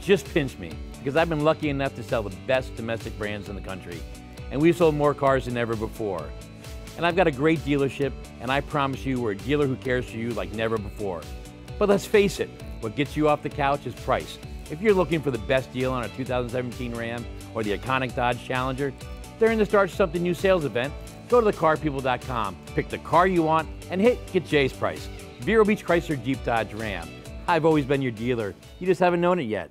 just pinch me because I've been lucky enough to sell the best domestic brands in the country. And we've sold more cars than ever before. And I've got a great dealership, and I promise you we're a dealer who cares for you like never before. But let's face it, what gets you off the couch is price. If you're looking for the best deal on a 2017 Ram or the iconic Dodge Challenger, during the Start Something New sales event, go to thecarpeople.com, pick the car you want, and hit Get Jay's price. Vero Beach Chrysler Jeep Dodge Ram. I've always been your dealer. You just haven't known it yet.